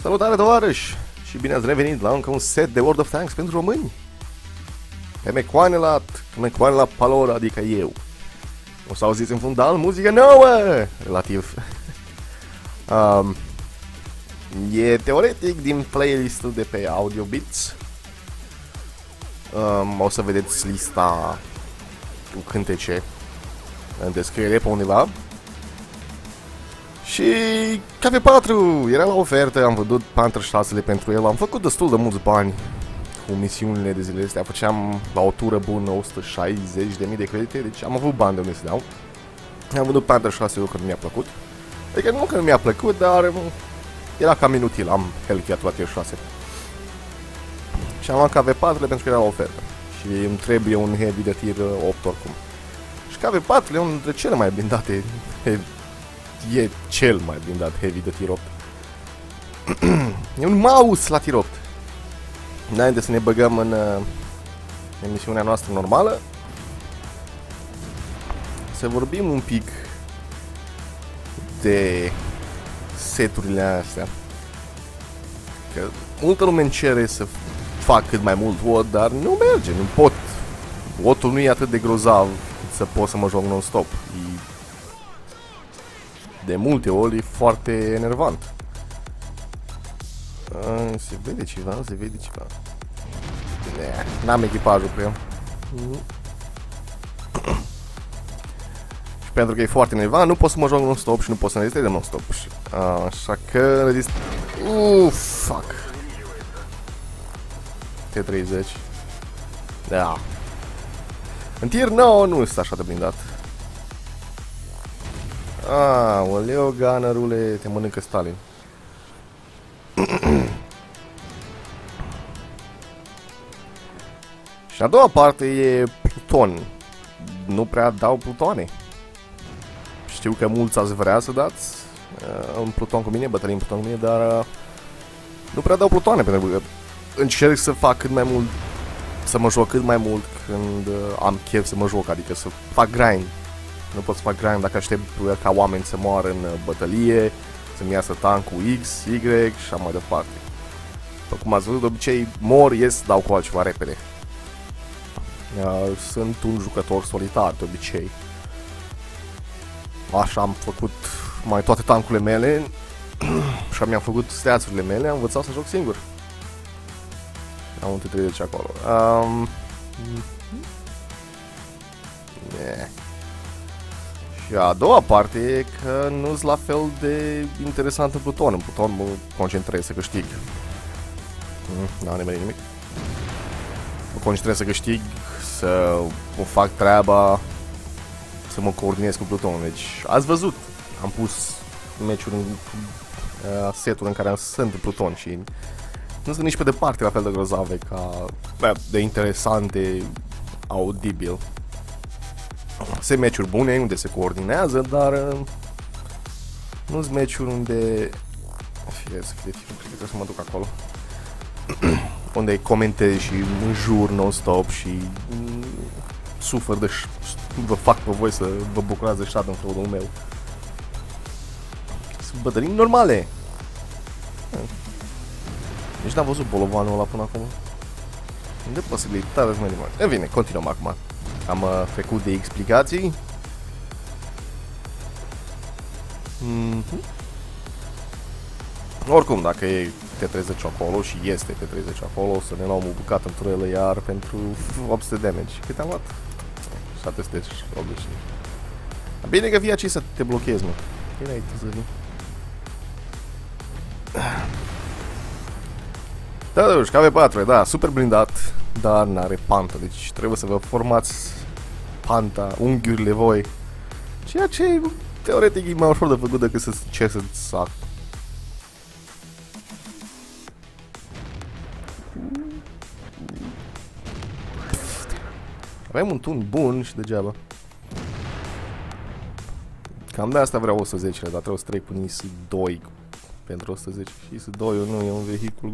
Salutare, tovarăși! Și bine ați revenit la încă un set de World of Tanks pentru români. Pe mecoane la, mecoane la palora, adică eu. O să auziți în fundal muzică nouă, relativ. um, e teoretic din playlistul de pe Audio Beats. Um, o să vedeți lista cu cântece în descriere pe undeva. Și KV4 era la ofertă, am văzut Panther 6 pentru el, am făcut destul de mulți bani cu misiunile de zilele astea, făceam la o tură bună 160.000 de credite, deci am avut bani de unde să dau. Am văzut Panther 6 că nu mi-a plăcut. Adică nu că nu mi-a plăcut, dar era cam inutil, am Hellcat la tier 6. Și am luat KV4 pentru că era la ofertă. Și îmi trebuie un heavy de tier 8 oricum. Și KV4 e unul dintre cele mai blindate e cel mai blindat heavy de tier 8. e un mouse la tier 8. Înainte să ne băgăm în uh, emisiunea noastră normală, să vorbim un pic de seturile astea. Că multă lume încerce să fac cât mai mult WOD, dar nu merge, nu pot. WOD-ul nu e atât de grozav să pot să mă joc non-stop. E de multe ori e foarte enervant. A, se vede ceva, se vede ceva. N-am echipajul pe el. și pentru că e foarte enervant, nu pot să mă joc non-stop și nu pot să rezistez de non-stop. Așa că rezist... Uuu, fuck. T30. Da. În tier 9 nu este așa de blindat. Aoleo, gunnerule, te mănâncă Stalin. Și a doua parte e Pluton. Nu prea dau plutoane. Știu că mulți ați vrea să dați uh, un pluton cu mine, bătălii un pluton cu mine, dar uh, nu prea dau plutoane pentru că încerc să fac cât mai mult, să mă joc cât mai mult când uh, am chef să mă joc, adică să fac grind nu pot să fac grind dacă aștept ca oameni să moară în uh, bătălie, să-mi iasă tankul X, Y și așa mai departe. După cum ați văzut, de obicei mor, ies, dau cu altceva repede. Uh, sunt un jucător solitar, de obicei. Așa am făcut mai toate tankurile mele și mi-am făcut steațurile mele, am învățat să joc singur. Am un T30 acolo. Um, yeah. Și a doua parte e că nu sunt la fel de interesant în Pluton. În Pluton mă concentrez să câștig. Mm, n-am nimeni nimic. Mă concentrez să câștig, să mă fac treaba, să mă coordonez cu Pluton. Deci, ați văzut, am pus meciuri în uh, seturi în care sunt în Pluton și nu sunt nici pe departe la fel de grozave ca bă, de interesante audibil. Se meciuri bune, unde se coordinează, dar uh, nu sunt meciuri unde... Fie să fie, cred că trebuie să mă duc acolo. unde comentez și în jur non-stop și mm, sufăr de vă fac pe voi să vă bucurați de Schadenfreude-ul meu. Sunt bătălii normale. Nici n-am văzut bolovanul ăla până acum. Unde posibilitatea să mai departe? E bine, continuăm acum. Am uh, trecut de explicații. Mm -hmm. Oricum, dacă e T30 acolo și este T30 acolo, să ne luăm o bucată într ele iar pentru 800 damage. Cât am luat? 780. Bine că vii aici să te blochezi, mă. Bine ai tu să vii. Da, da, KV4, da, super blindat, dar n-are pantă, deci trebuie să vă formați panta, unghiurile voi. Ceea ce teoretic e mai ușor de făcut decât să ce să sac. Avem un tun bun și degeaba. Cam de asta vreau 110 dar trebuie să trec până IS 2 pentru 110. Și IS 2 nu e un vehicul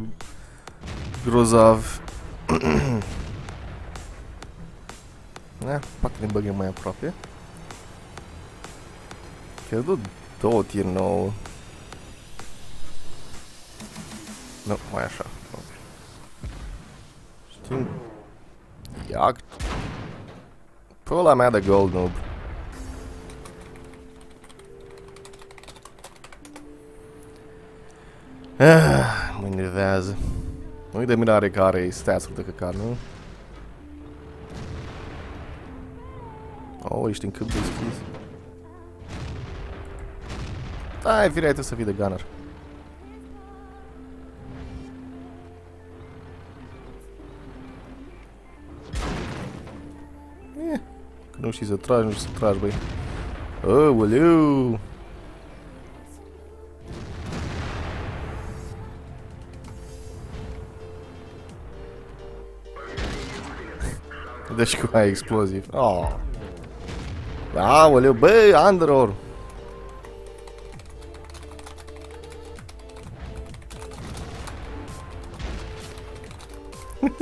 grozav. Da, poate ne băgăm mai aproape. Pierdut două tir nou. Nu, mai așa. Știm... Iac... Pula mea de gold noob. Ah, mă enervează. Nu-i de mirare care e stats-ul de căcar, nu? Oh, ești în cât deschis. Da, e firea să fii de gunner. Eh, că nu știi să tragi, nu știi să tragi, băi. Aoleu! Deci cu aia exploziv. Oh. Aoleu, băi, Andror!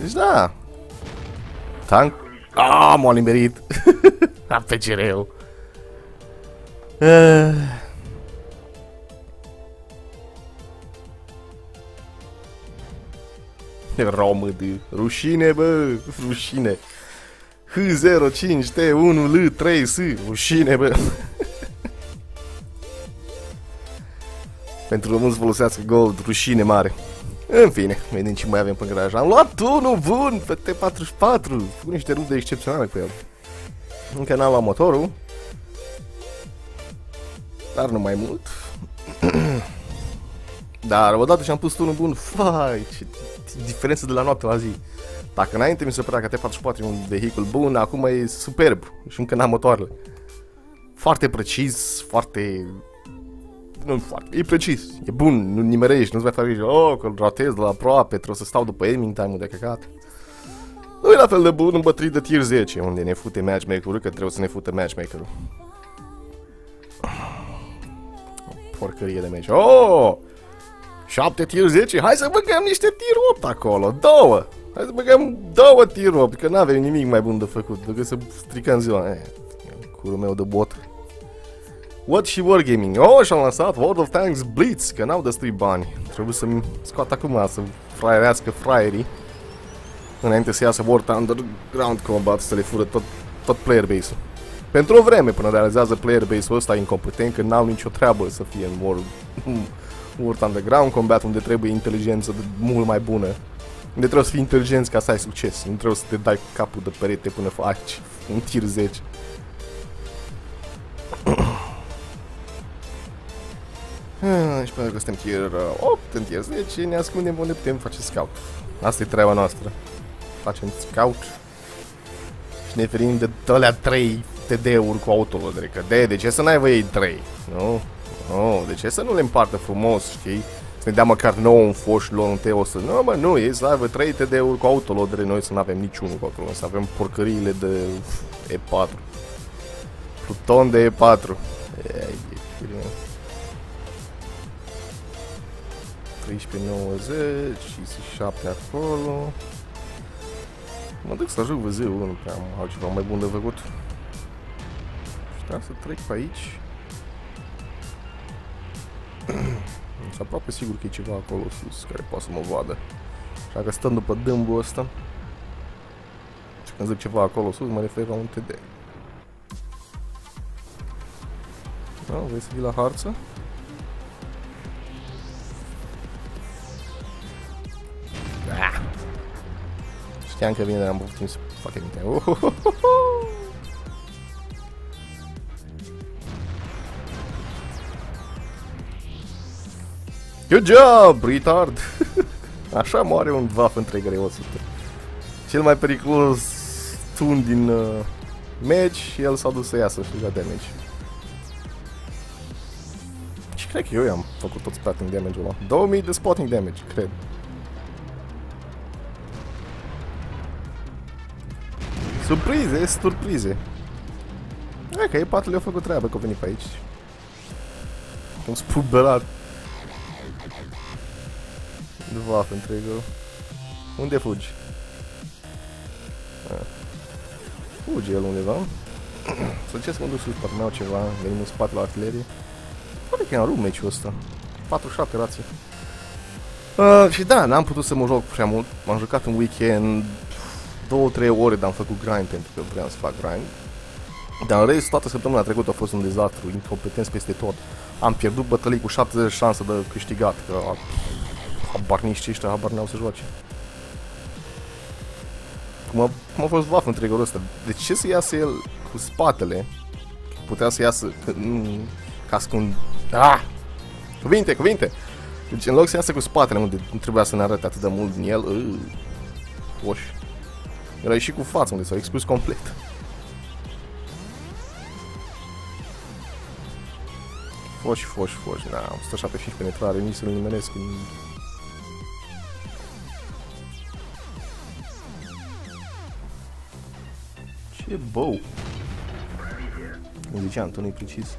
deci da. Tank. Ah, m-a nimerit. A pe cereu. Româd. Rușine, bă. Rușine. H05T1L3S. Rușine, bă. Pentru român să folosească gold, rușine mare. În fine, vedem ce mai avem pe garaj. Am luat unul bun pe T44. Cu niște rude excepționale cu el. Încă n-am luat motorul. Dar nu mai mult. Dar odată ce am pus unul bun, fai, ce diferență de la noapte la zi. Dacă înainte mi se părea că T44 e un vehicul bun, acum e superb și încă n-am motoarele. Foarte precis, foarte... Nu foarte, e precis, e bun, nu nimerești, nu-ți mai faci oh, că-l ratez de la aproape, trebuie să stau după aiming time-ul de căcat. Nu e la fel de bun în bătării de tier 10, unde ne fute matchmaker-ul, că trebuie să ne fute matchmaker-ul. Porcărie de meci. Oh! 7 tier 10, hai să băgăm niște tier 8 acolo, două! Hai să băgăm două tier 8, că n-avem nimic mai bun de făcut decât să stricăm ziua. Eh, curul meu de bot. What și Wargaming? Oh, și-am lansat World of Tanks Blitz, că n-au destui bani. Trebuie să-mi scot acum să fraierească fraierii. Înainte să iasă World Underground Combat, să le fură tot, tot player base-ul. Pentru o vreme, până realizează player base-ul ăsta incompetent, că n-au nicio treabă să fie în World, World Underground Combat, unde trebuie inteligență mult mai bună unde trebuie să fii inteligenți ca să ai succes. Nu trebuie să te dai cu capul de perete până faci un tir 10. și pentru că suntem tier 8 în tier 10, ne ascundem unde putem face scout. Asta e treaba noastră. Facem scout și ne ferim de alea 3 TD-uri cu autolodere. Că de, de ce să n-ai voi 3? Nu? Nu, de ce să nu le împartă frumos, știi? Să ne dea măcar nou un foș, luăm un T100. Nu, mă, nu, ei să aibă 3 TD-uri cu autoloadere, noi să nu avem niciunul cu autoloadere, să avem porcăriile de E4. Pluton de E4. Ei, e 1390 și 7 acolo. Mă duc să ajung văzeu, nu prea am altceva mai bun de făcut. Și să trec pe aici. Sunt aproape sigur că e ceva acolo sus care poate să mă vadă. Așa că stăm după dâmbul ăsta. Și când zic ceva acolo sus, mă refer la un TD. Da, vrei să vii la harță? Ah. Știam că vine, dar am avut timp să fac Oh, Good job, retard! Așa moare un Waffenträger E100. Cel mai periculos tun din uh, match și el s-a dus să iasă și la damage. Și cred că eu i-am făcut tot spotting damage-ul ăla. 2000 de spotting damage, cred. Surprize, surprize. Hai că e patru le-au făcut treabă că au venit pe aici. Un spulberat Waffen Träger. Unde fugi? Ah. Fuge el undeva. Să ce să mă duc sus, poate mai au ceva, venim în spate la artilerie. Poate că e în rup meciul ăsta. 47 rație. Uh, și da, n-am putut să mă joc prea mult. M-am jucat în weekend 2-3 ore, dar am făcut grind pentru că vreau să fac grind. Dar în rest, toată săptămâna trecută a fost un dezastru, incompetență peste tot. Am pierdut bătălii cu 70 șanse de câștigat, că habar nici ăștia, habar n-au să joace. Cum a, cum a fost vaf întregul ăsta. De ce să iasă el cu spatele? Putea să iasă ca un... Ah! Cuvinte, cuvinte! Deci în loc să iasă cu spatele, unde nu trebuia să ne arate atât de mult din el, uh, oș. Era și cu fața, unde s-a expus complet. Foși, foși, foși, na, 175 penetrare, nici să-l nimeresc în... Ce bou! Cum ziceam, tu nu-i precis.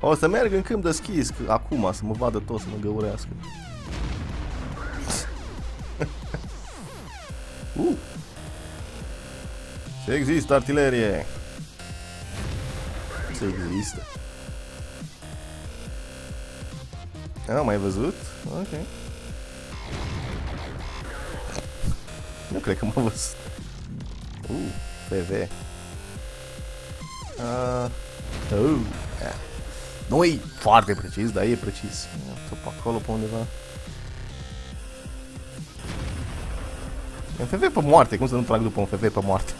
O să merg în câmp deschis acum, să mă vadă tot, să mă găurească. uh. Ce există artilerie? Ce există? Ah, mai văzut? Ok. Nu cred că m-a văzut. Uh, PV. Uh, uh, yeah. Nu e foarte precis, dar e precis. Iată pe acolo, pe undeva. E un FV pe moarte, cum să nu trag după un FV pe moarte?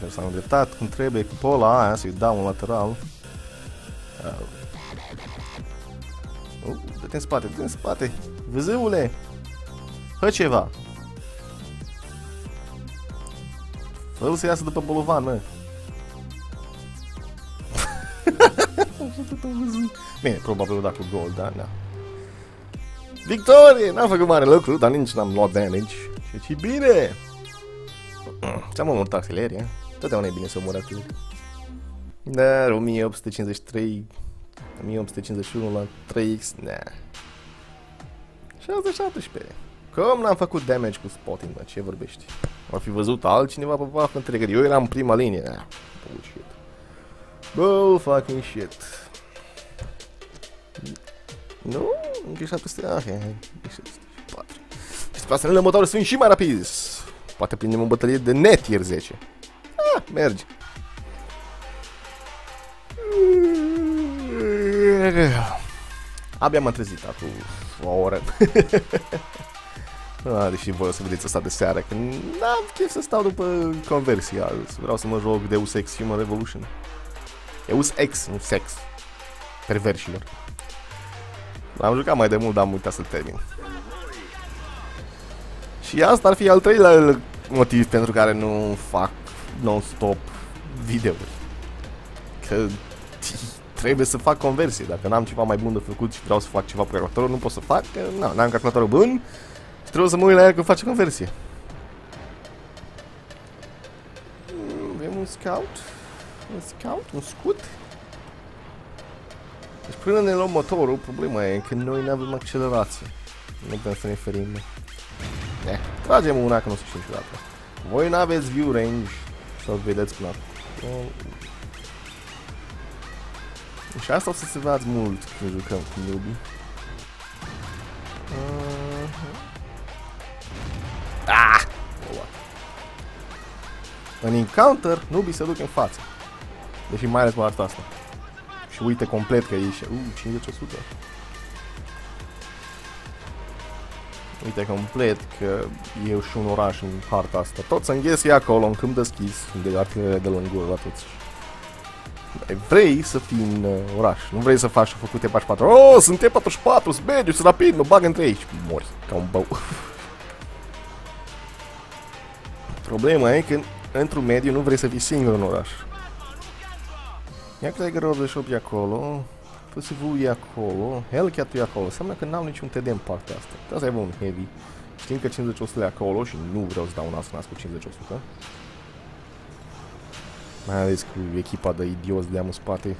Că s-a îndreptat cum trebuie cu pola aia, să-i dau un lateral. Uh, uh dă-te în spate, dă-te în spate. Văzăule! Fă ceva! Fă-l să iasă după bolovan, mă! Bine, probabil dat cu gol, dar da. Victorie! N-am făcut mare lucru, dar nici n-am luat damage. Și ce bine! Ți-am omorât artilerie. Totdeauna e bine să omori artilerie. Dar 1853 1851 la 3x, ne. 617. Cum n-am făcut damage cu spotting, mă? Ce vorbești? Ar fi văzut altcineva pe vacă întregă. Eu eram în prima linie. Nah, bullshit. Bull fucking shit. Nu? Îngrișat peste... Ah, hai, hai. Îngrișat peste 4. Și plasele motoare sunt și mai rapizi. Poate prindem o bătălie de net tier 10. Ah, merge. Abia m-am trezit acum o oră. ah, deși voi o să vedeți asta de seară, că n-am chef să stau după conversia. Vreau să mă joc Deus Ex Human Revolution. Deus Ex, nu sex. Perversilor. L-am jucat mai de mult, dar am uitat să-l termin. Și asta ar fi al treilea motiv pentru care nu fac non-stop videouri. Că trebuie să fac conversie. Dacă n-am ceva mai bun de făcut și vreau să fac ceva pe calculatorul, nu pot să fac, că n-am calculatorul bun și trebuie să mă uit la el când face conversie. Avem un scout. Un scout, un scut. Deci până ne luăm motorul, problema e că noi nu avem accelerație. Nu putem să ne ferim. Eh, tragem una că nu se știe niciodată. Voi nu aveți view range să vedeți până acum. Și asta o să se vadă mult când jucăm cu newbie. În encounter, newbie se duce în față. Deși mai ales cu arta asta. Și uite complet că e și... Uh, 50-100. Uite complet că e și un oraș în harta asta. Tot să înghesi acolo, în câmp deschis, de artilele de lângă la toți. Vrei să fii în uh, oraș, nu vrei să faci făcute pași 4 Oh, sunt T44, sunt mediu, sunt rapid, mă bag între ei și mori ca un bău. Problema e că într-un mediu nu vrei să fii singur în oraș. Ia că de 88 e acolo, PSV e acolo, Hellcat e acolo, înseamnă că n-am niciun TD în partea asta. Trebuie să aibă un heavy. Știm că 50 e acolo și nu vreau să dau un as în as cu 50 100 Mai ales cu echipa de idioți de am în spate.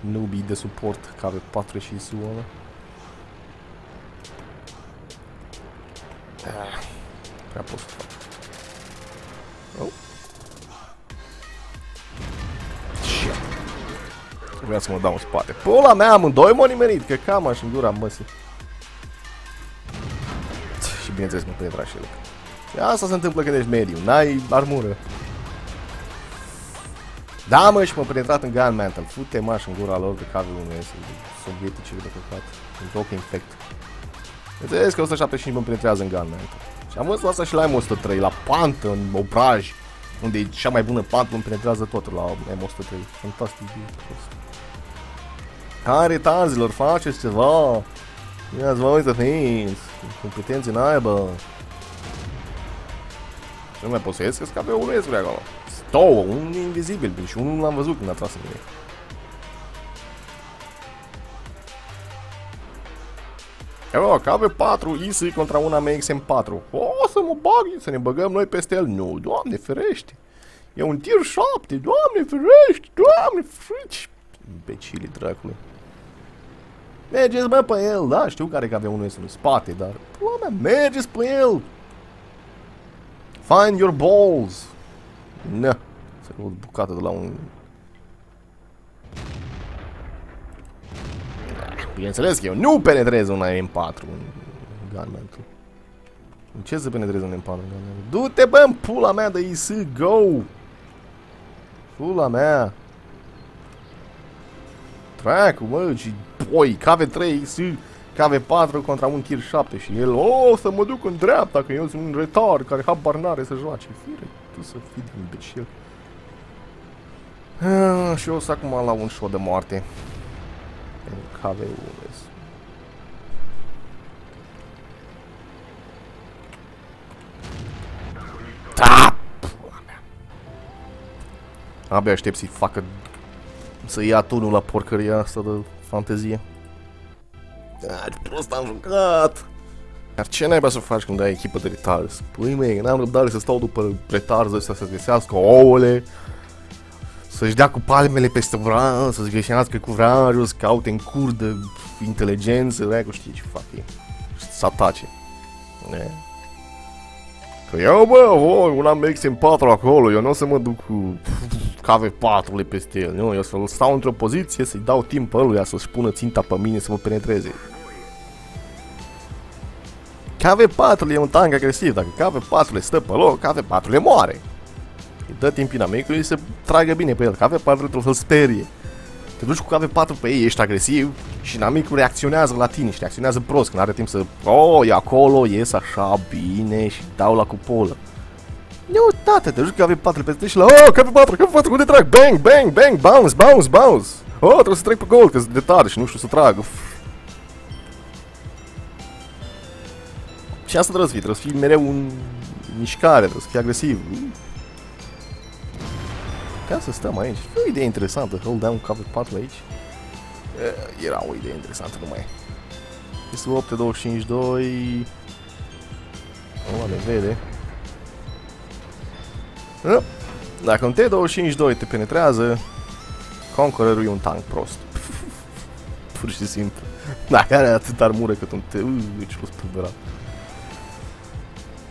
Nubii de suport care 4 și SUA. Ah, prea pot să fac. Oh. Trebuia să mă dau în spate. Pula mea, amândoi m-au nimerit, că cam aș în gura măsii. Și bineînțeles mă penetra și el. Asta se întâmplă când ești mediu, n-ai armură. Da, mă, și m-a penetrat în Gun Mantle. Fute maș în gura lor de cabel unui sovietice de păcat. Un bloc infect. Înțeles că 175 mă penetrează în Gun Mantle. Și am văzut asta și la M103, la pantă, în obraj, unde e cea mai bună pantă, mă penetrează totul la M103. Fantastic de prost. Care tanzilor, faceți ceva! Ia-ți voi să fiți! Competențe naibă! Nu mai pot să ies, că scape unul ies acolo. Două, unul invizibil și unul nu l-am văzut când a tras în mine. Eu, KV4, IS contra una MXM4. O, să mă bag, să ne băgăm noi peste el. Nu, doamne ferește. E un tir 7, doamne ferește, doamne frici. Imbecilii dracului. Mergeți bă pe el, da, știu care că avea unul în spate, dar... Pula mea, mergeți pe el! Find your balls! Na, să o bucată de la un... Bineînțeles că eu nu penetrez un M4 în gunman În ce să penetrez un M4 în gunman Du-te bă în pula mea de IS, go! Pula mea! Dracu, mă, și boi, KV3, IS, KV4 contra un tir 7 și el, o, oh, să mă duc în dreapta, că eu sunt un retar care habar n-are să joace. Fire, tu să fii din imbecil. Ah, și eu o să acum la un show de moarte. Pentru KV1, vezi. Da! Abia aștept să-i facă să ia tunul la porcăria asta de fantezie. Ah, prost am jucat! Dar ce naiba să faci când ai echipă de retarzi? Păi mei, n-am răbdare să stau după retarzi ăsta să-ți găsească ouăle, să-și dea cu palmele peste vran, să-ți greșească cu vrajul, să caute în cur de inteligență, cu știi ce fac ei. Să atace. Ne? Că eu, bă, voi, un am XM4 acolo, eu nu o să mă duc cu KV4-ule peste el, nu, eu să-l stau într-o poziție, să-i dau timp ăluia să-și pună ținta pe mine să mă penetreze. KV4 e un tank agresiv, dacă KV4 stă pe loc, KV4 moare. Îi dă timp inamicului să tragă bine pe el, KV4 trebuie să-l sperie. Te duci cu KV4 pe ei, ești agresiv și inamicul reacționează la tine și reacționează prost, când are timp să, oh, e acolo, ies așa bine și dau la cupolă. Nu, tată, te duci cu KV4 pe și la, oh, KV4, KV4, unde trag? Bang, bang, bang, bounce, bounce, bounce. Oh, trebuie să trec pe gol, că sunt de tare și nu știu să trag. Uf. Și asta trebuie să fii, trebuie să fii mereu în mișcare, trebuie să fii agresiv. Ca să stăm aici. E o idee interesantă, hold down cover 4 aici. Era o idee interesantă numai. Este 8 25 2 Nu ne vede. Dacă un T-25-2 te penetrează, Conqueror e un tank prost. Pur și simplu. Dacă are atât armură cât un T... Uuu, ce fost pulverat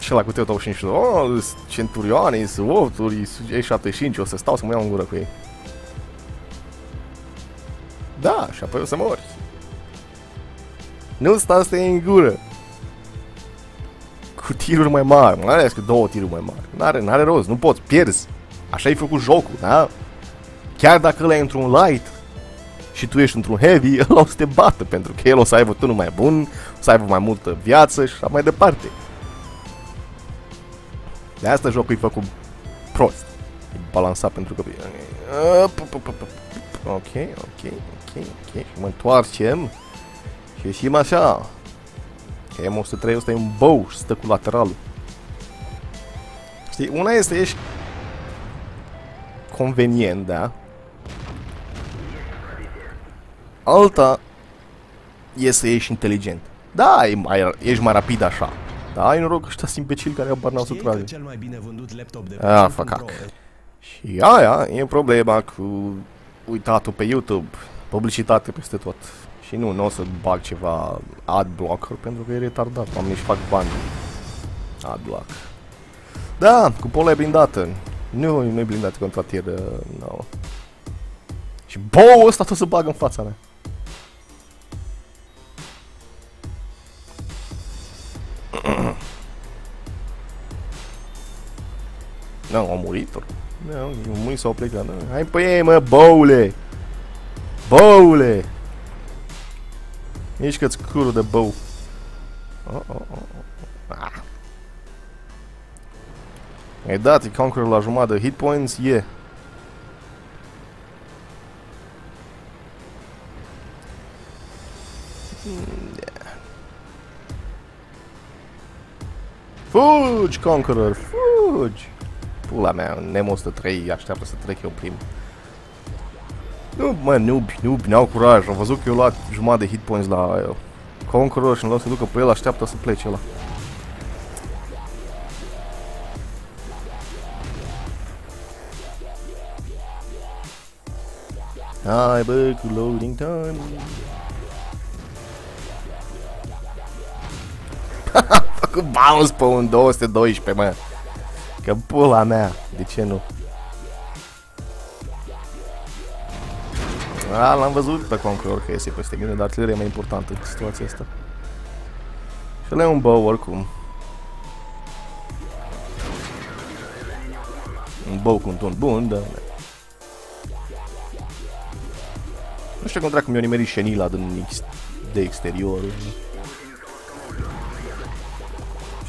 și la cu Teo 25 oh, centurioane, Sworduri, E75, o să stau să mă iau în gură cu ei. Da, și apoi o să mori. Nu stau să în gură. Cu tiruri mai mari, mai ales cu două tiruri mai mari. N-are, n-are rost, nu poți, pierzi. Așa ai făcut jocul, da? Chiar dacă ăla e într-un light și tu ești într-un heavy, ăla o să te bată, pentru că el o să aibă tunul mai bun, o să aibă mai multă viață și așa mai departe. De asta jocul e făcut prost. E balansat pentru copii. Ok, ok, ok, ok. Și mă întoarcem. Și ieșim așa. Că M103 ăsta e un bow și stă cu lateralul. Știi, una este ești convenient, da? Alta e să ieși inteligent. Da, e mai, ești mai rapid așa. Da, ai noroc ăștia sunt imbecili care au n-au să trage. cel mai bine vândut laptop de Ah, facac. Și aia e problema cu uitatul pe YouTube. Publicitate peste tot. Și nu, nu o să bag ceva ad blocker pentru că e retardat. Oamenii își fac bani. Ad block. Da, cupola e blindată. Nu, nu e blindată contra tir uh, no. Și boul ăsta tot se bagă în fața mea. Nu, a murit -o. Nu, a murit sau a plecat. Nu. Hai pe ei, mă, boule! Boule! Ești că-ți curul de bou. Oh, oh, oh. Ah. Ai dat e Conqueror la jumătate de hit points? Yeah. Fugi, Conqueror, fugi! Pula mea, Nemo 103 așteaptă să trec eu prim. Nu, mă, noob, noob, n-au curaj. Am văzut că eu luat jumătate de hit points la uh, Conqueror și în loc să ducă pe el, așteaptă să plece ăla. Hai bă, cu loading time. Făcut bounce pe un 212, mă. Că pula mea, de ce nu? A, l-am văzut pe Conqueror că iese peste mine, dar artileria e mai importantă în situația asta. Și ăla e un bow oricum. Un bow cu un ton bun, da. Nu știu cum dracu mi-a nimerit șenila din ex de exterior.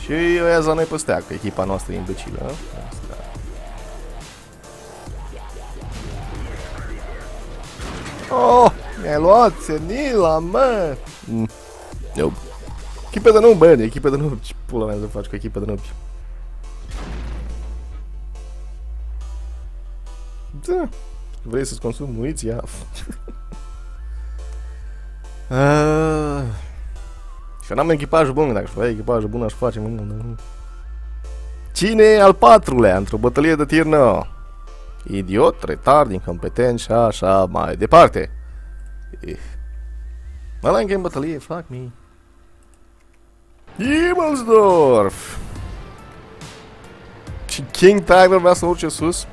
Și ăia za noi pe steacă, echipa noastră e imbecilă. Oh, mi-ai luat senila, mă! Mm. Nope. Echipă de nubi, bă, echipă de nubi. Ce pula mea să faci cu echipă de nubi? Da. Vrei să-ți consumi muniția? uh, și n-am echipaj bun, dacă știu, echipaj bun aș face, mă, Cine e al patrulea într-o bătălie de tir nouă? Idiot, retard, incompetent și așa mai departe. Mă la în game bătălie, fuck me. Himmelsdorf! Și King Tiger vrea să urce sus?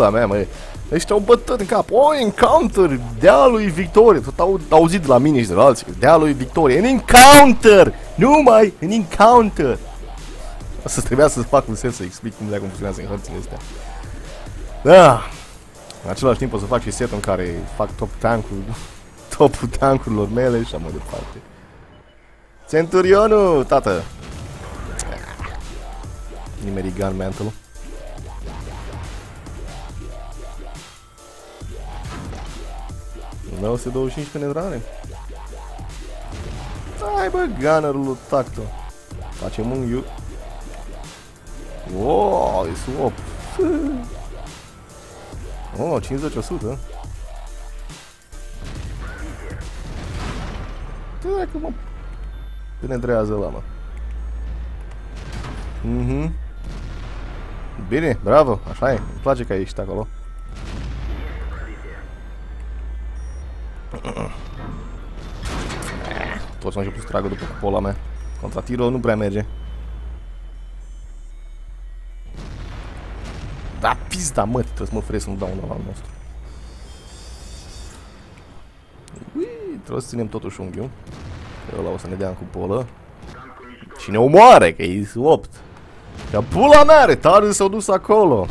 Pula mea, măi. Ăștia au bătut în cap. O, encounter! Dea lui Victorie. Tot au auzit de la mine și de la alții. Dea lui Victorie. În encounter! Nu mai! În encounter! Asta trebuia să fac un sens să explic cum le funcționează în hărțile astea. Da! În același timp o să fac și set în care fac top tank-ul, topul tankurilor mele și așa mai departe. Centurionul, tată! Nimeri gun mantle 925 penetrare. Hai bă, gunnerul lui Tacto. Facem un iu. Wow, e swap. Oh, 50-100. Dacă mă penetrează ăla, mă. Mhm. Mm Bine, bravo, așa e. Îmi place că ești acolo. Toți am început să tragă după pola mea. Contra tiro nu prea merge. Da, pizda, mă, trebuie să mă fresc să nu dau unul al nostru. Ui, trebuie să ținem totuși unghiul. Că ăla o să ne dea cu polă. Și ne omoare, că e 8. Că pula mea, retardul s-au dus acolo.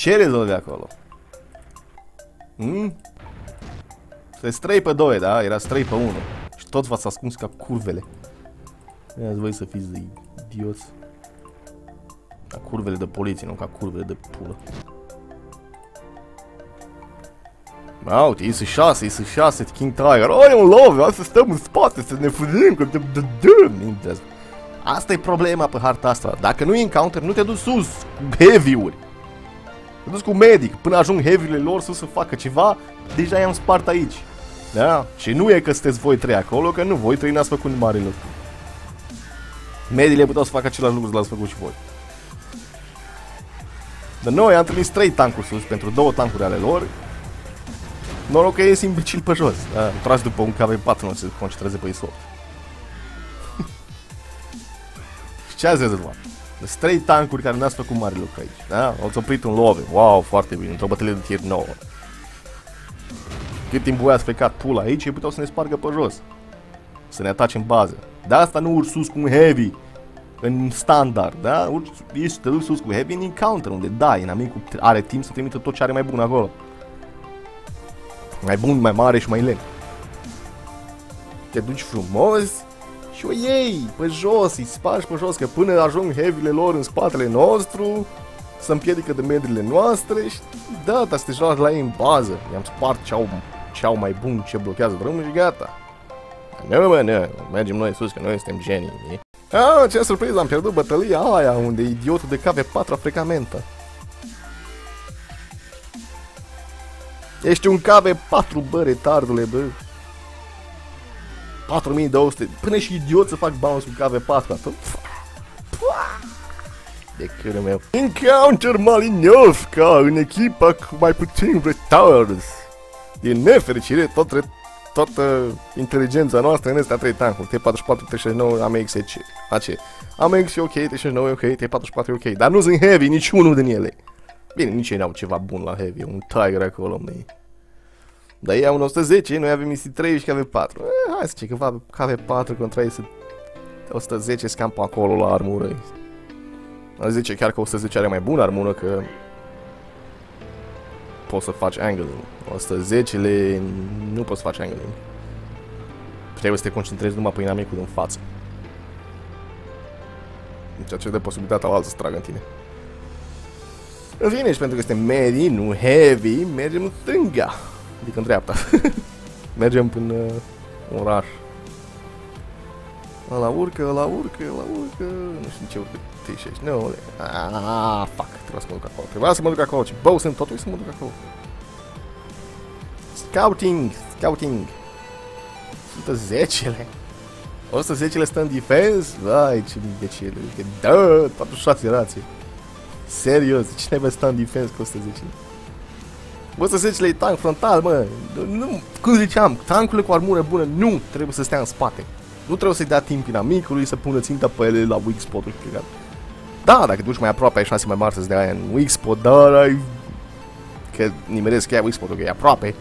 Ce rezolve acolo? Hmm? Sunteți 3 pe 2, da? Era 3 pe 1. Și tot v-ați ascuns ca curvele. Ia voi să fiți de idioți. Ca curvele de poliție, nu ca curvele de pulă. Bă, uite, iese 6, iese 6, King Tiger. Oh, e un love, hai să stăm în spate, să ne fuzim, că te Asta e problema pe harta asta. Dacă nu e encounter, nu te duci sus cu heavy-uri. Te duci cu medic, până ajung heavy lor să să facă ceva, deja i-am spart aici. Da? Și nu e că sunteți voi trei acolo, că nu, voi trei n-ați făcut mare lucru. Mediile puteau să facă același lucru, l-ați făcut și voi. Dar noi am trimis trei tancuri sus pentru două tancuri ale lor. Noroc că e imbecil pe jos. Da, tragi după un KV4, nu se concentreze pe isop. și ce ați rezolvat? Sunt trei tancuri care n-ați făcut mare lucru aici. Da? Ați oprit un love. Wow, foarte bine. Într-o bătălie de tier 9. Cât timp voi ați plecat pula aici, ei puteau să ne spargă pe jos. Să ne atace în bază. De asta nu urci sus cu un heavy în standard, da? Urci, ești te duci sus cu heavy în encounter, unde da, inamicul are timp să trimită tot ce are mai bun acolo. Mai bun, mai mare și mai lent. Te duci frumos și o iei pe jos, îi spargi pe jos, că până ajung heavy lor în spatele nostru, să împiedică de medrile noastre și da, dar să te joacă la ei în bază. I-am spart ce au, ce au mai bun, ce blochează drumul și gata. Nu, mă, nu, mergem noi sus, că noi suntem genii. Ah, ce surpriză, am pierdut bătălia aia unde idiotul de KV4 a frecamentă. Ești un KV4, bă, retardule, bă. 4200, până și idiot să fac bounce cu KV4, atât. De cărul meu. Encounter Malinovka în echipa cu mai puțin retards. Din nefericire, tot re toată inteligența noastră în astea 3 tankuri, T44, T69, AMX, AC. AMX e ok, T69 e ok, T44 e ok, dar nu sunt heavy niciunul din ele. Bine, nici ei n-au ceva bun la heavy, un Tiger acolo, măi. Dar ei au un 110, noi avem isi 3 și KV4. Eh, hai să zic că KV4 contra ei 110 scam pe acolo la armură. Aș zice chiar că 110 are mai bună armură că poți să faci angling. 110-le nu poți să faci angling. Trebuie să te concentrezi numai pe inamicul din față. Ceea ce dă posibilitatea la altul să tragă în tine. În fine, și pentru că este medi, nu heavy, mergem în stânga. Adică în dreapta. mergem până uh, oraș. La urcă, la urcă, la urcă, nu știu ce urcă T6, nu, ah, fuck, trebuie să mă duc acolo, trebuia să mă duc acolo, ce bău sunt, totul să mă duc acolo. Scouting, scouting. 110-le. 110-le stă în defense? Vai, ce imbecil. Da, 46 rație. Serios, cine mai stă în defense cu 110 110 e tank frontal, mă. Nu, cum ziceam, tankurile cu armură bună nu trebuie să stea în spate. Nu trebuie să-i dea timp inamicului să pună ținta pe ele la weak spot-uri, Da, dacă duci mai aproape ai șanse mai mari să-ți dea în weak spot, dar ai... Că nimerezi că e weak spot-ul, că e aproape.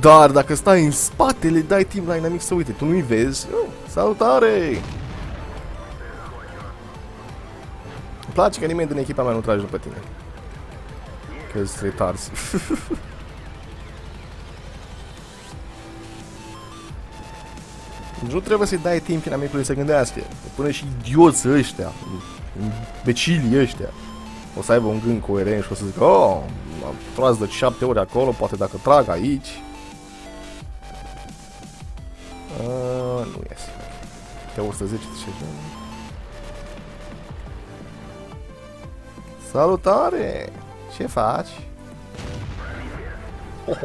Dar dacă stai în spate, le dai timp la inamic să uite, tu nu-i vezi. Oh, salutare! Îmi place că nimeni din echipa mea nu trage după tine. Că-s retarzi. nu trebuie să-i dai timp inamicului să gândească. Până și idioți ăștia, imbecilii ăștia, o să aibă un gând coerent și o să zică, oh, am tras de 7 ori acolo, poate dacă trag aici, Uh, nu iese. Pe 110 ce Salutare! Ce faci?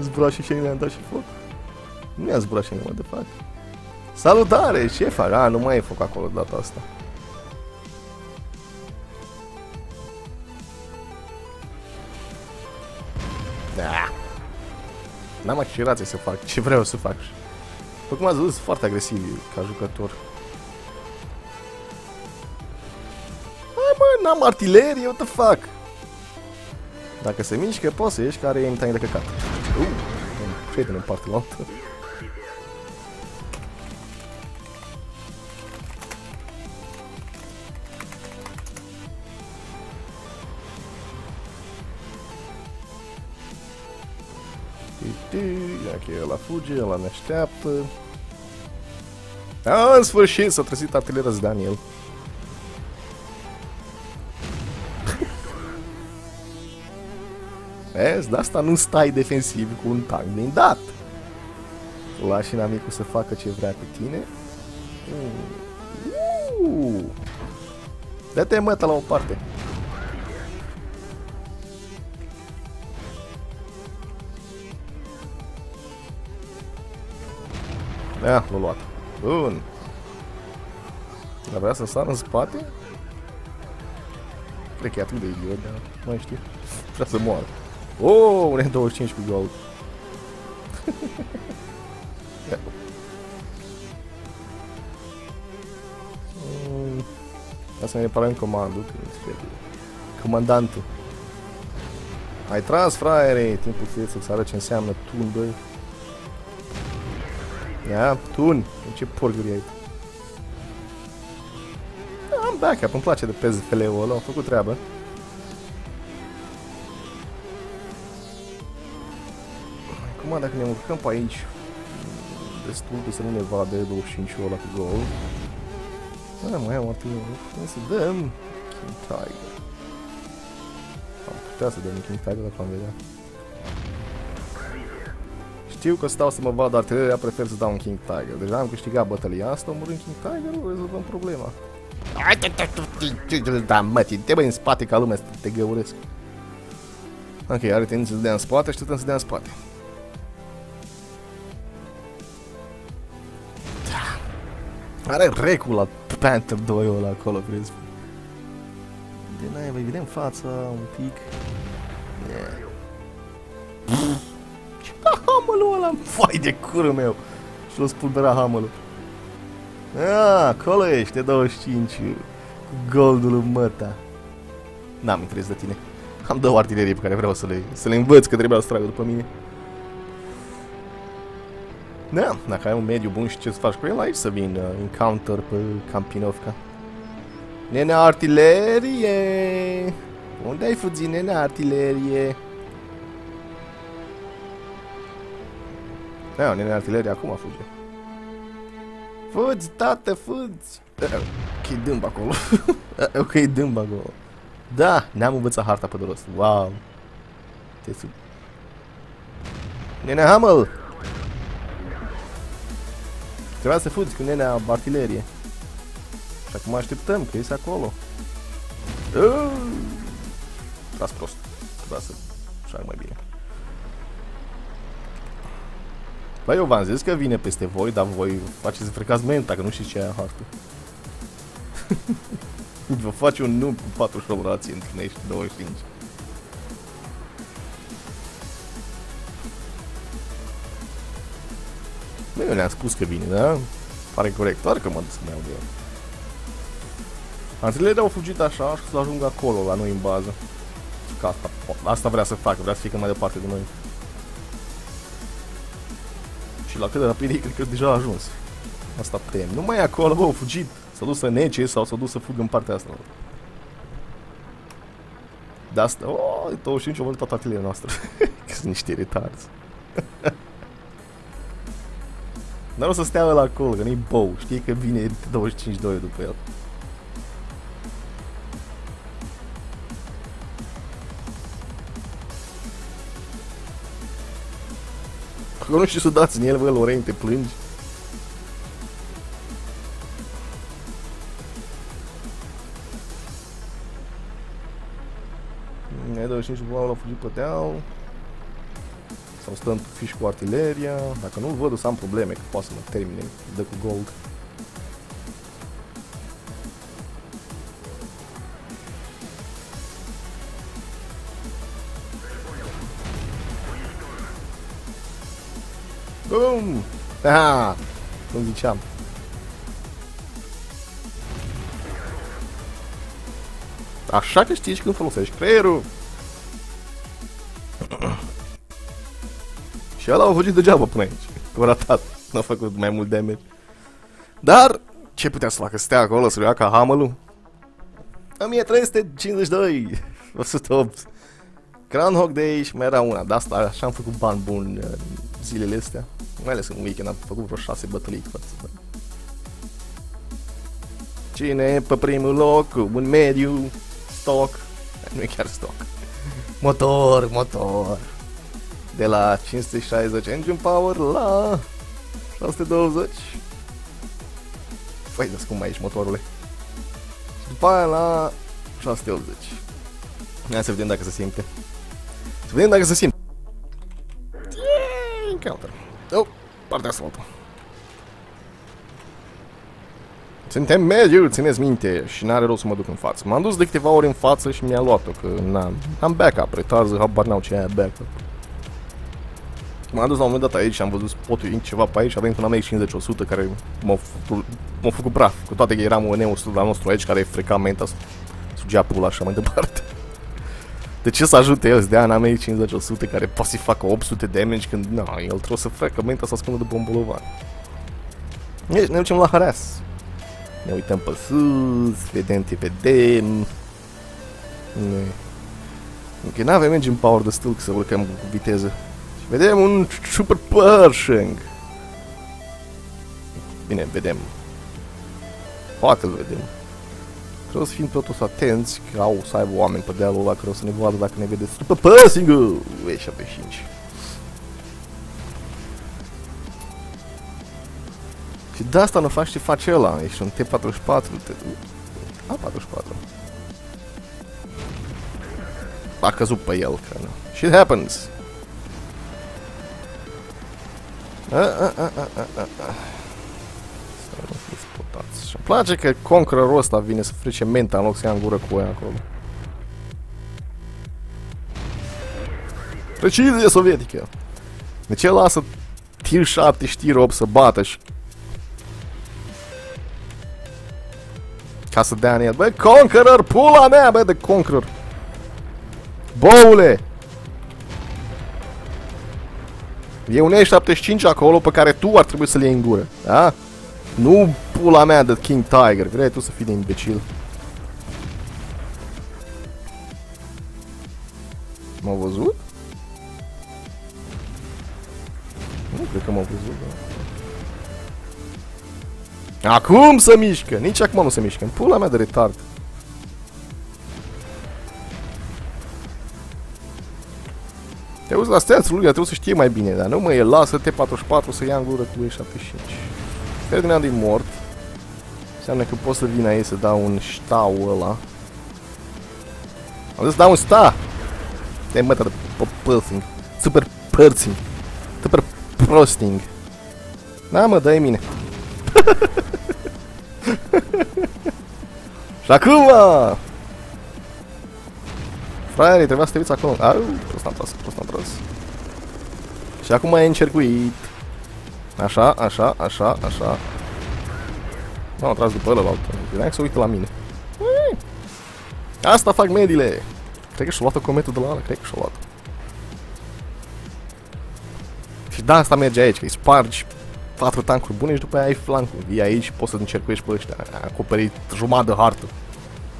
Zbura și ne-am dat și foc. Nu i-a zburat și de fac. Salutare! Ce faci? A, nu mai e foc acolo data asta. Da. N-am accelerație să fac ce vreau să fac. După cum ați văzut, sunt foarte agresiv ca jucător. Mă, n-am artilerie, what the fuck? Dacă se mișcă, poți să ieși care e în de căcat. Uh, prieten în partea altă. Ia că ăla fuge, ăla ne așteaptă. A, în sfârșit s-a trezit artileră Daniel. E, de asta nu stai defensiv cu un tank dat. Lași inamicul să facă ce vrea cu tine. Uh. Dă-te măta la o parte. Da, l-a luat. Bun. Dar vrea să sară în spate? Cred că e atât de idiot, dar mai știu. Vrea să moară. Oh, un 25 cu gold. mm. Asta ne parăm comandul. Comandantul. Ai tras, fraiere, timpul trebuie să-ți arăt ce înseamnă tun, bă. Ia, tun. Ce porguri ai? Am backup, îmi place de PZFL-ul ăla, a făcut treabă. Acum dacă ne urcăm pe aici, destul de să nu ne vadă 25 ăla cu gol. Da, mai am atât, să dăm King Tiger. Am putea să dăm King Tiger am vedea. Știu că stau să mă vad artileria, prefer să dau un King Tiger. Deja am câștigat bătălia asta, omorând King Tiger, rezolvăm problema. Da, mă, te băi în spate ca lumea să te găuresc. Ok, are tendință să dea în spate, așteptăm să dea în spate. Are recul la Panther 2 ăla acolo, crezi? De n-ai, vei vedem fața un pic. Yeah. Ce hamălul ăla? Vai de curul meu! Și l-a spulberat hamălul. Ah, acolo ești, 25 cu goldul măta. N-am interes de tine. Am două artilerii pe care vreau să le, să le învăț că trebuia să tragă după mine. Da, dacă ai un mediu bun și ce să faci cu el, aici să vin uh, encounter pe Campinovka. Nene artilerie! Unde ai fugit, nene artilerie? Da, nene artilerie acum fuge. Fugi, tată, fugi! Ok, dâmb acolo. ok, dâmb acolo. Da, ne-am învățat harta pe de rost. Wow. Te sub... Nenea Hamel! Trebuia să fugi cu nenea artilerie. Și acum așteptăm, că este acolo. Las prost. Trebuia să trag mai bine. Bă, eu v-am zis că vine peste voi, dar voi faceți frecazment, dacă nu știți ce aia hartă. Vă face un nu cu 48 rații, întâlnești 25. Bă, eu le-am spus că vine, da? Pare corect, doar că mă duc să mai iau de el. Antilele au fugit așa și să ajungă acolo, la noi în bază. Că asta, asta vrea să facă, vrea să fie cât mai departe de noi. Și la cât de rapid e, cred că deja a ajuns. Asta tem. Nu mai e acolo, bă, au fugit. S-a dus să nece sau s-a dus să fugă în partea asta. De asta, oh, 25 au văzut toată artileria noastră. că sunt niște retarzi. Dar o să stea la acolo, că nu-i bow. Știi că vine 25-2 după el. Că nu știu să dați în el, bă, Lorraine, te plângi. Ne 25 probabil au fugit pe deal. Sau stăm fiș cu artileria. Dacă nu-l văd, o să am probleme, că poate să mă termine, dă cu gold. Bum! Aha! Cum ziceam. Așa că știi când folosești creierul. Și ăla a fugit degeaba până aici. Cu ratat. Nu a făcut mai mult damage. Dar, ce putea să facă? Să stea acolo, să ia ca hamălul? 1352! 108. Groundhog Day și mai era una. De asta așa am făcut bani buni uh, zilele astea. Mai ales în weekend am făcut vreo 6 bătălii cu față. Cine e pe primul loc? Un mediu stock. Nu e chiar stock. Motor, motor. De la 560 engine power la 620. Păi, dar cum mai ești motorule. Și după aia la 680. Hai să vedem dacă se simte. Să vedem dacă se simte. Encounter. Oh, partea asta altă. Suntem mediu, țineți minte, și n-are rost să mă duc în față. M-am dus de câteva ori în față și mi-a luat-o, că n-am, am backup, retarză, habar n-au ce e aia backup. M-am dus la un moment dat aici și am văzut spotul ceva pe aici, avem un AMX 50-100 care m-a făcut, m-a făcut praf, cu toate că eram un E100 la nostru aici care freca menta, sugea pula așa mai departe. De ce să ajute el să dea în AMX 50-100 care poate să-i facă 800 damage când, na, el trebuie să frecă menta să ascundă după un bolovan. Deci ne ducem la Haras. Ne uităm pe sus, vedem ce vedem. Ne... Încă n-avem engine power destul să urcăm cu viteză. Și vedem un super Pershing. Bine, vedem. Poate îl vedem. Trebuie să fim totuși atenți că au să aibă oameni pe dealul ăla care o să ne vadă dacă ne vede super Pershing-ul. Ui, 75. Și de asta nu faci ce face ăla. Ești un T44. T... A44. A căzut pe el, că nu. Shit happens. A, a, a, a, a, a. Să nu fiți potați. Și îmi place că conquerorul ăsta vine să frice menta în loc să ia în gură cu ea acolo. Precizie sovietică. De ce lasă tir 7 și tir 8 să bată și ca să dea în el. Bă, Conqueror, pula mea, bă, de Conqueror. Boule! E un E75 acolo pe care tu ar trebui să-l iei în gură, da? Nu pula mea de King Tiger, vrei tu să fii de imbecil. M-au văzut? Nu cred că m-au văzut, da. Acum se mișcă! Nici acum nu se mișcă. În pula mea de retard. Te uzi la steațul lui, trebuie să știe mai bine, dar nu mă, el lasă T44 să ia în gură cu E75. Ferdinand e mort. Înseamnă că pot să vin aici să dau un stau ăla. Am zis să dau un sta! Te mătă de pălsing. Super părțing. Super prosting. Da, mă, dă-i mine. Și acum! Fraierii, trebuia să te uiți acolo. Au, prost am tras, prost am tras. Și acum e încercuit. Așa, așa, așa, așa. Nu, am tras după ălălalt. Vreau să uite la mine. Asta fac medile! Cred că și-a luat cometul de la ala, cred că și-a luat. Și da, asta merge aici, că îi spargi patru tancuri bune și după aia ai flancul. Vii aici și poți să încercuiești pe ăștia. Ai acoperit jumătate de hartă.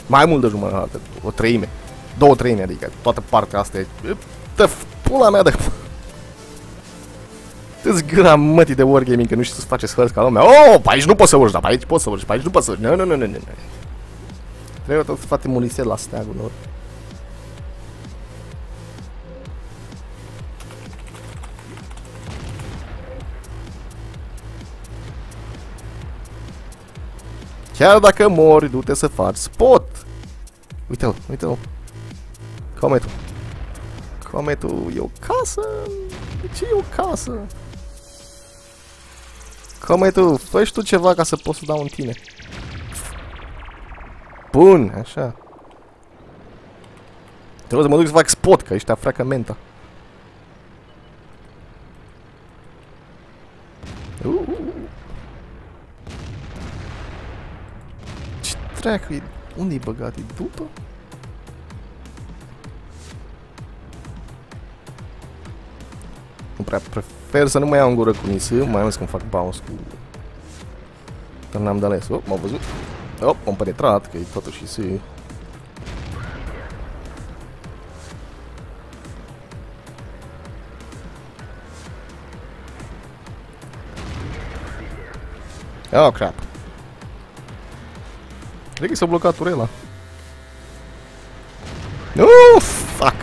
Mai mult de jumătate de hartă. O treime. Două treime, adică toată partea asta e... Dă pula mea de... Îți gâra mătii de wargaming că nu știi să-ți faceți hărți ca lumea. Oh, pe aici nu poți să urci, dar pe aici poți să urci, pe aici nu poți să urci. Nu, nu, nu, nu, nu. Trebuie tot să facem un la steagul lor. Chiar dacă mori, du-te să faci spot. Uite-l, uite-l. Cometul. Cometul e o casă? De ce e o casă? Cometul, fă tu ceva ca să pot să dau în tine. Bun, așa. Trebuie să mă duc să fac spot, că ăștia freacă menta. Uh, uh, uh. dracu e... Unde-i băgat? E după? Prea prefer să nu mai iau în gură cu nisă, mai ales când fac bounce cu... Dar n-am de ales. Oh, m-au văzut. Oh, m-am penetrat, că e totuși să... Oh, crap. Cred că s-a blocat turela. Nu, fuck.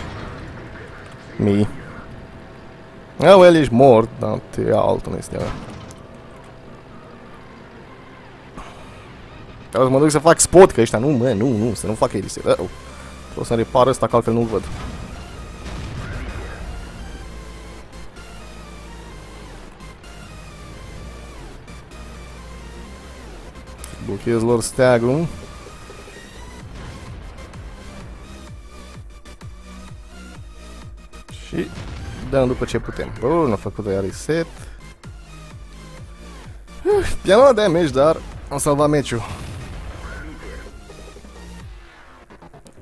Me. Ah, well, ești mort, dar te ia altul în este Trebuie să mă duc să fac spot, că ăștia nu, mă, nu, nu, să nu facă elise. Uh -oh. Trebuie să-mi repar ăsta, că altfel nu-l văd. Blochez lor steagul. Dăm după ce putem. Bun, a făcut-o iar reset. I-am luat damage, dar am salvat meciul.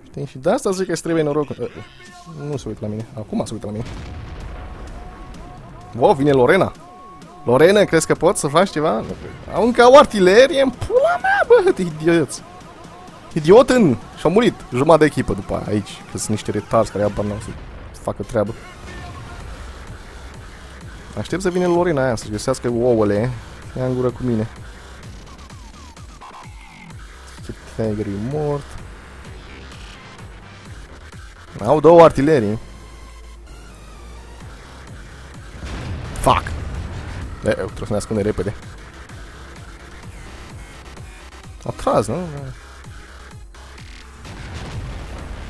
Știi? Și de asta zic că îți trebuie noroc. Nu se uită la mine. Acum se uită la mine. Wow, vine Lorena. Lorena, crezi că poți să faci ceva? Au încă o artilerie în pula mea, bă, de idioți. Idiot în... Și-a murit jumătate de echipă după aia, aici. Că sunt niște retarzi care iau n să facă treabă. Aștept să vină Lorena aia, să-și găsească ouăle. Ia în gură cu mine. Tiger e mort. Au două artilerii. Fuck! E, trebuie să ne ascundem repede. A tras, nu?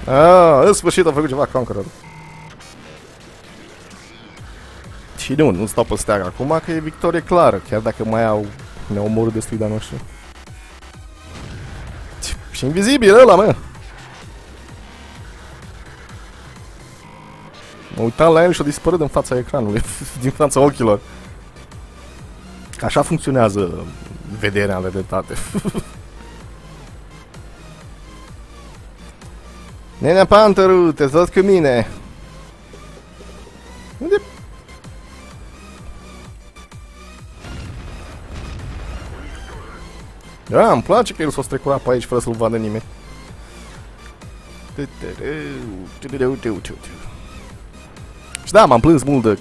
Ah, în sfârșit a făcut ceva Conqueror. Și nu, nu stau pe steag acum, că e victorie clară, chiar dacă mai au ne omorul destui de noștri. Și invizibil ăla, mă! Mă uitam la el și a dispărut din fața ecranului, din fața ochilor. Așa funcționează vederea în realitate. Nenea Panteru, te tot cu mine! Da, îmi place că el s-a strecurat pe aici fără să-l vadă nimeni. Și da, m-am plâns mult de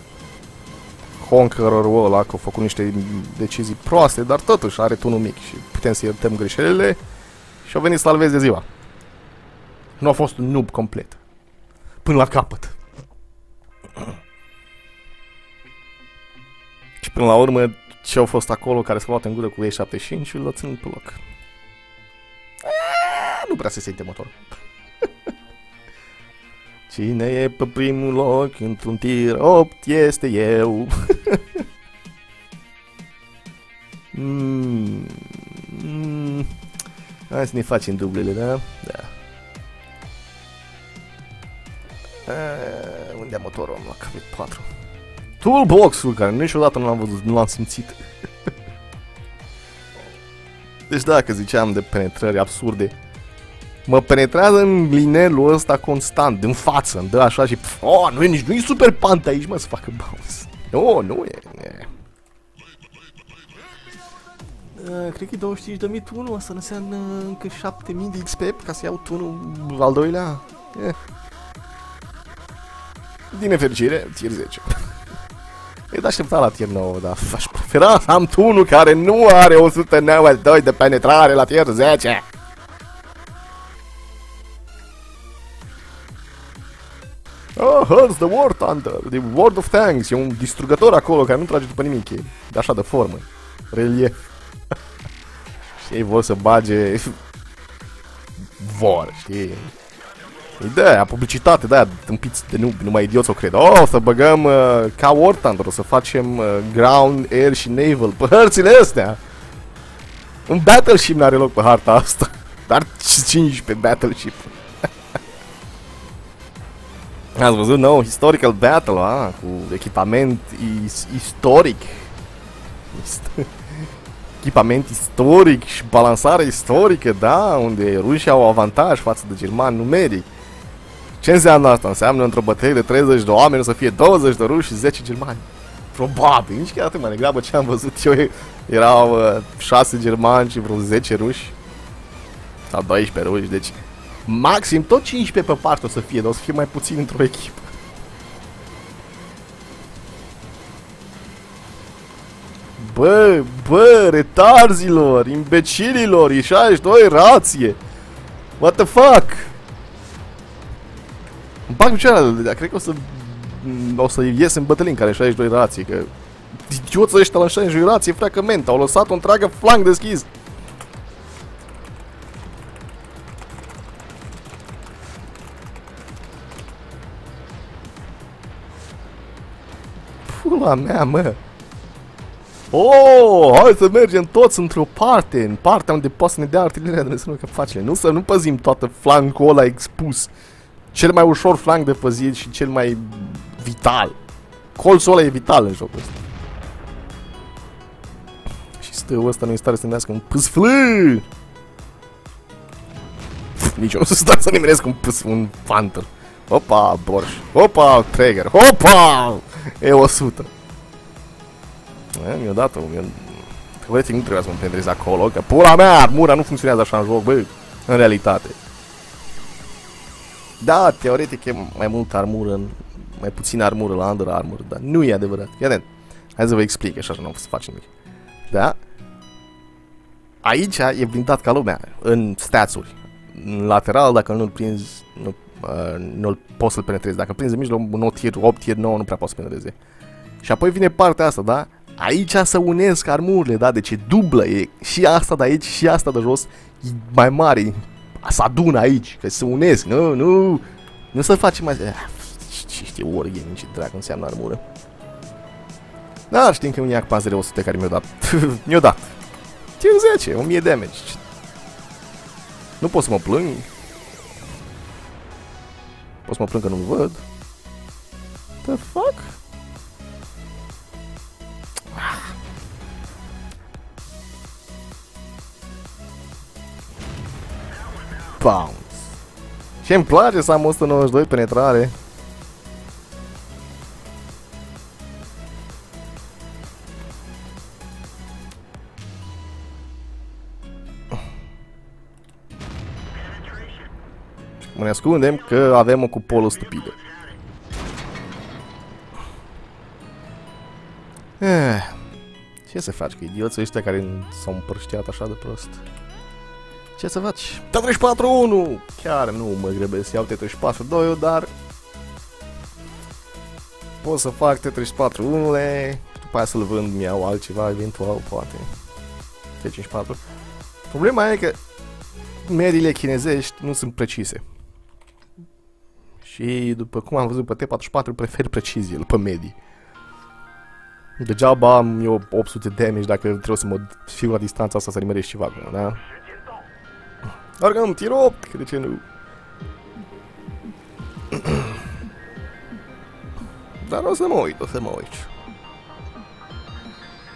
Conqueror-ul ăla, că a făcut niște decizii proaste, dar totuși are tunul mic și putem să iertăm greșelile și au venit să salveze ziua. Nu a fost un noob complet. Până la capăt. și până la urmă, ce au fost acolo care s-au luat în gură cu E75 și l-au ținut pe loc. Eee, nu prea se simte motor. Cine e pe primul loc într-un tir 8 este eu. mm, mm, hai să ne facem dublele, da? Da. Uh, unde am motorul? Am la cabet 4. Toolbox-ul, care niciodată nu l-am văzut, nu l-am simțit. deci dacă ziceam de penetrări absurde, mă penetrează în linelul ăsta constant, din față, îmi dă așa și... Pf, oh, nu e nici, nu e super pant aici, mă, să facă bounce. Nu, oh, nu e. e. Uh, cred că e 25 de mii tunul, asta înseamnă încă 7000 de XP ca să iau tunul al doilea. Eh. Din nefericire, tier 10. E de aștepta la tier 9, dar aș prefera să am tunul care nu are 192 de penetrare la tier 10. Oh, Hearth the War Thunder, the World of Tanks, e un distrugător acolo care nu trage după nimic, e de așa de formă, relief. și ei vor să bage... vor, știi? Ideea, publicitate de aia, tâmpiți de nu, numai idioți o cred. Oh, o să băgăm uh, ca War Thunder, o să facem uh, ground, air și naval pe hărțile astea. Un battleship n-are loc pe harta asta. Dar 15 battleship. Ați văzut nou Historical Battle, a, cu echipament is istoric. Ist echipament istoric și balansare istorică, da, unde rușii au avantaj față de germani numeric. Ce înseamnă asta? Înseamnă într-o bătălie de 30 de oameni să fie 20 de ruși și 10 germani. Probabil, nici chiar atât mai degrabă ce am văzut eu erau uh, 6 germani și vreo 10 ruși. Sau 12 ruși, deci Maxim tot 15 pe parte o să fie, dar o să fie mai puțin într-o echipă. Bă, bă, retarzilor, imbecililor, e 62 rație. What the fuck? Îmi bag picioarele, dar cred că o să o să ies în bătălii în care 62 rație, că idioții ăștia la 62 rație, freacă ment, au lăsat o întreagă flank deschis. Pula mea, mă! Oh, hai să mergem toți într-o parte, în partea unde poate să ne dea artileria de să nu facile. Nu să nu păzim toată flancul ăla expus. Cel mai ușor flanc de păzit și cel mai vital. Colțul ăla e vital în jocul ăsta. Și stăul ăsta nu e stare să nimerească un pâsflă. Nici eu nu sunt stare să nimeresc un pâs, un panther. Opa, borș. Opa, trigger. Opa! E 100. Mi-a dat-o, mi-a... Teoretic nu trebuia să mă pendrez acolo, că pula mea, armura nu funcționează așa în joc, bă, în realitate. Da, teoretic e mai multă armură, mai puțin armură la Under Armor, dar nu e adevărat. Ia de, hai să vă explic, așa nu am să facem nimic. Da? Aici e blindat ca lumea, în statsuri. În lateral, dacă nu-l prinzi, nu, uh, nu poți să-l penetrezi. Dacă prinzi în mijloc, un tier 8, tier 9, nu prea poți să penetreze. Și apoi vine partea asta, da? Aici să unesc armurile, da? Deci e dublă, e și asta de aici și asta de jos e mai mare. Să adună aici, că se unesc, nu, nu, nu să facem mai... Ce știu Wargaming, ce dracu înseamnă armură. Da, știm că un iac panzere 100 care mi-a dat. mi-a dat. Tier 10, 1000 damage. Nu pot să mă plâng. Pot să mă plâng că nu-l văd. The fuck? Bounce. Și îmi place să am 192 penetrare. Mă ne ascundem că avem o cupolă stupidă. Eh, ce să faci cu idioții ăștia care s-au împărșteat așa de prost? Ce să faci? T34-1! Chiar nu mă grăbesc să iau T34-2, dar... Pot să fac T34-1-le, după aia să-l vând, mi-au altceva, eventual, poate. T54. Problema e că mediile chinezești nu sunt precise. Și după cum am văzut pe T44, prefer precizie pe medii. Degeaba am eu 800 damage dacă trebuie să mă fiu la distanța asta să nimeresc ceva, da? Doar că am tir 8, că de ce nu? Dar o să mă uit, o să mă uit.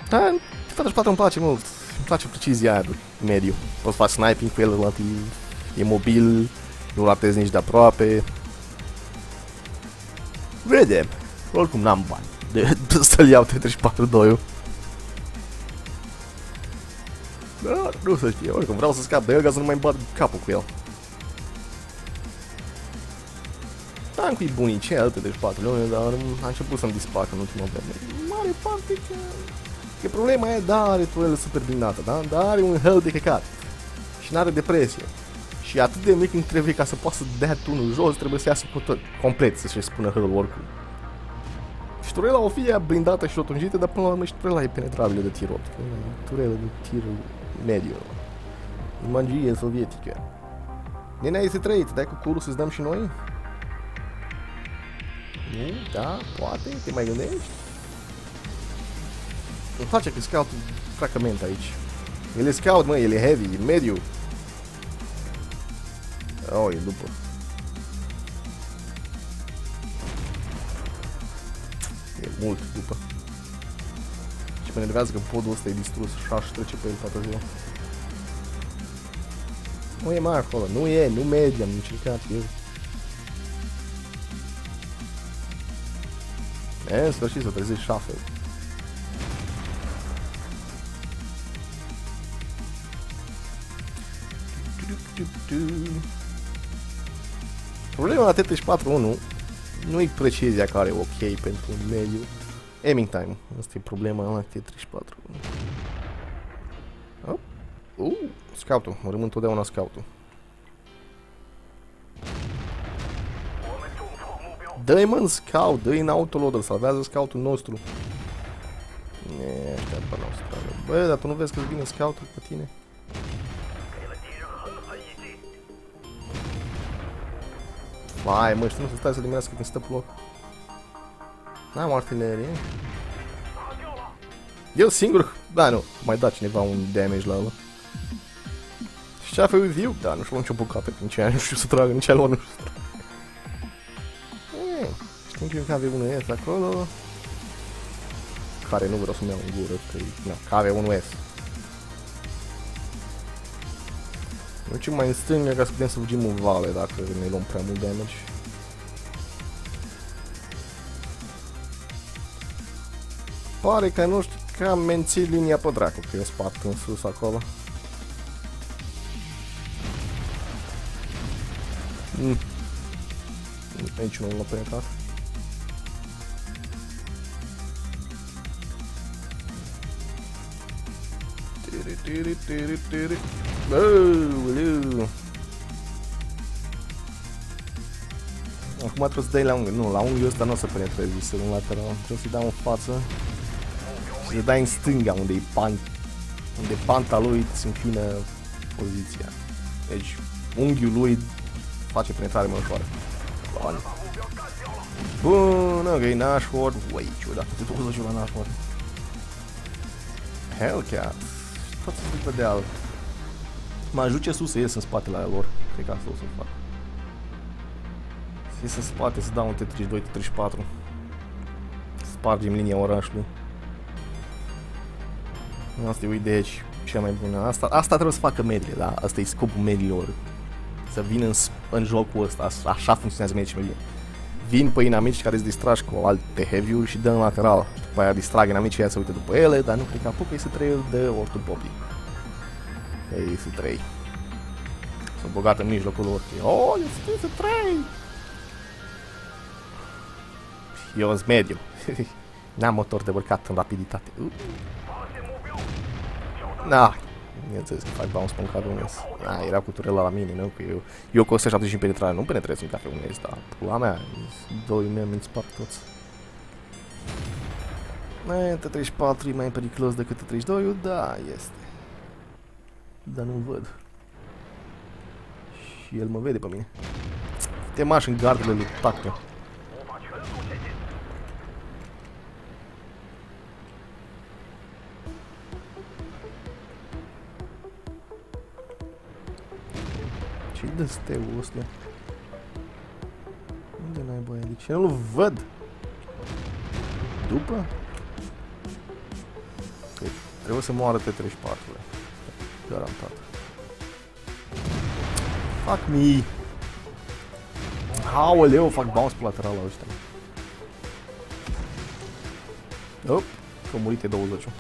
Da, toată 4 îmi place mult. Îmi place precizia aia mediu. Poți faci sniping cu el relativ. E mobil, nu ratezi nici de aproape. Vedem. Oricum n-am bani de, de să-l iau T34-2-ul. Da, nu să știe, oricum vreau să scap de el ca să nu mai bat capul cu el. Tancul e bunicel, alte de 4 luni, dar a început să-mi dispară în ultima vreme. Mare parte că... Că problema e, da, are turele super blindată, da? Dar are un hell de căcat. Și n-are depresie. Și atât de mic îmi trebuie ca să poată să dea tunul jos, trebuie să iasă cu tot, complet, să-și spună hell oricum. Și turela o fie blindată și rotunjită, dar până la urmă și turela e penetrabilă de tir 8. Turela de tir mediu. Magie sovietică. Nenea este trăit, dai cu curul să-ți dăm și noi? Nu? Da? Poate? Te mai gândești? Îmi face că scout fracament aici. El e scout, mă, el e heavy, e mediu. Oh, e după. E. Și mă enervează că podul ăsta e distrus și aș trece pe el toată ziua. Nu e mare acolo, nu e, nu merge, am încercat eu. E, în sfârșit să trezesc șafe. Problema la T34-1 nu-i precizia care e ok pentru un mediu. Aiming time. Asta e problema la T34. Oh. Uh, scoutul. Rămân totdeauna scoutul. Dă-i mă în scout, dă-i în autoloader, salvează scoutul nostru. Ne, ăștia pe nostru. Bă, dar tu nu vezi că vine scoutul pe tine? Vai, mă, știu, nu să stai să diminească când stă pe loc. N-am artilerie. Eu singur? Da, nu. Mai da cineva un damage la ăla. Și ce a făcut eu? Da, nu știu nicio bucată din ce nu știu să tragă, nici alor nu știu. Eh, știm că unul S acolo. Care nu vreau să-mi iau în gură, că na, S. Mergem mai în stânga ca să putem să fugim în vale dacă ne luăm damage. Pare că nu știu că am mențit linia pe dracu, că e spart în sus acolo. Mm. Aici nu l-a penetrat. Tiri, tiri, tiri, tiri. Aoleu. Acum trebuie să dai la unghi. Nu, la unghiul ăsta nu o să penetrezi să un lateral. Trebuie să-i dau în față. Și să dai în stânga unde e pan... Unde panta lui îți înclină poziția. Deci unghiul lui face penetrare mai ușoară. Bun. Bun, ok, Nashford. Ui, ciudat, te duc să la Nashford. Hellcat. Tot să de alt. Mă ajuce sus să ies în spatele lor. Cred că asta o să fac. Să ies în spate, să dau un T32, T34. Spargem linia orașului. Asta e o idee cea mai bună. Asta, asta trebuie să facă medile, da? Asta e scopul medilor. Să vină în, în jocul ăsta. Așa funcționează medii mai bine. Vin pe inamici care îți distragi cu alte heavy-uri și dă în lateral. După aia distrag inamicii aia să uite după ele, dar nu cred că apucă să trei de ortul popii. Ei, sunt trei. Sunt bogat în mijlocul lor. Oh, eu sunt trei! Eu sunt mediu. N-am motor de urcat în rapiditate. Uh. Da, bineînțeles că fac bounce pe un cadru unes. Da, era cu turela la mine, nu? Că eu, eu cu 175 penetrare nu penetrez în cafe unes, dar pula mea, doi mei îmi spart toți. T34 e mai periculos decât T32, da, este. Dar nu-l văd. Și el mă vede pe mine. Te maș în gardele lui Tacto. De steul ăsta? Unde n-ai băie? De ce nu-l văd? După? Păi, trebuie să moară T34-ule. Garantat. Fuck me! Aoleu, fac bounce pe lateral la ăștia. Op, că murit 20 -ul.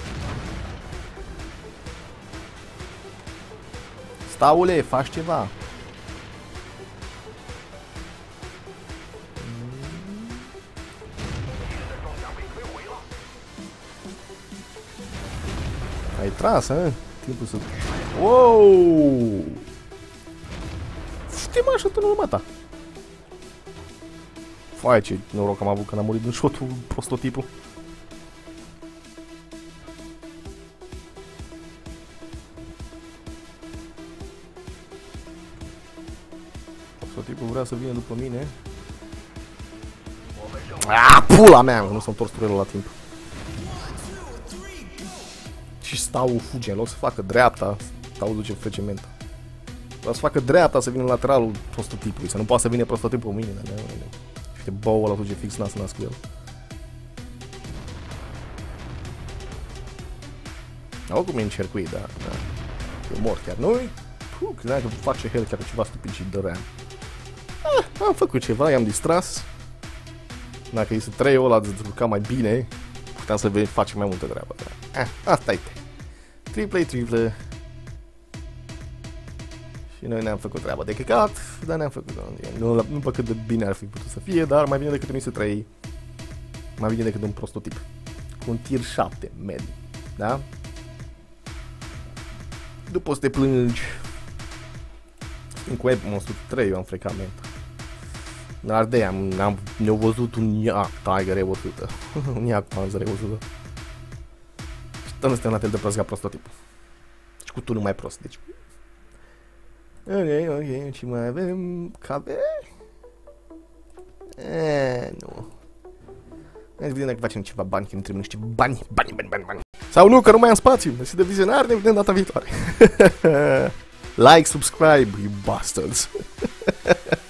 Staule, faci ceva. Ai tras, hă? Timpul să... Wow! Știi mă așa în urmă ta. Foaie ce noroc am avut când am murit din șotul prostotipul. Prostotipul vrea să vină după mine. Ah, pula mea, nu s-a întors la timp și stau fuge, în loc să facă dreapta, stau duce frăcimenta. Vreau să facă dreapta să vină lateralul prototipului, să nu poată să vină prototipul mâine, dar nu, Și te bău ăla fuge fix nas nas cu el. Oricum e încercuit, da, da. Eu mor chiar. Nu, Puh, credeam că face hell chiar ceva stupid și dăream. Ah, am făcut ceva, i-am distras. Dacă este 3 ăla de mai bine, puteam să facem mai multă treabă. Da. Ah, asta e triple triple. Și noi ne-am făcut treaba de căcat, dar ne-am făcut nu, nu pe cât de bine ar fi putut să fie, dar mai bine decât un IS-3, mai bine decât un prototip. Cu un tir 7 med, da? După să te plângi, în Web Monster 3 eu am frecament. În Ardei am, am, ne-au văzut un iac Tiger E100, un iac Panzer E100. Dar nu suntem la fel de prost ca prototipul. Și cu tunul mai prost, deci. Ok, ok, ce mai avem? Cabe? E, nu. Hai să vedem dacă facem ceva bani, că nu trebuie niște bani, bani, bani, bani, bani. Sau nu, că nu mai am spațiu. Mersi de vizionare, ne vedem data viitoare. like, subscribe, you bastards.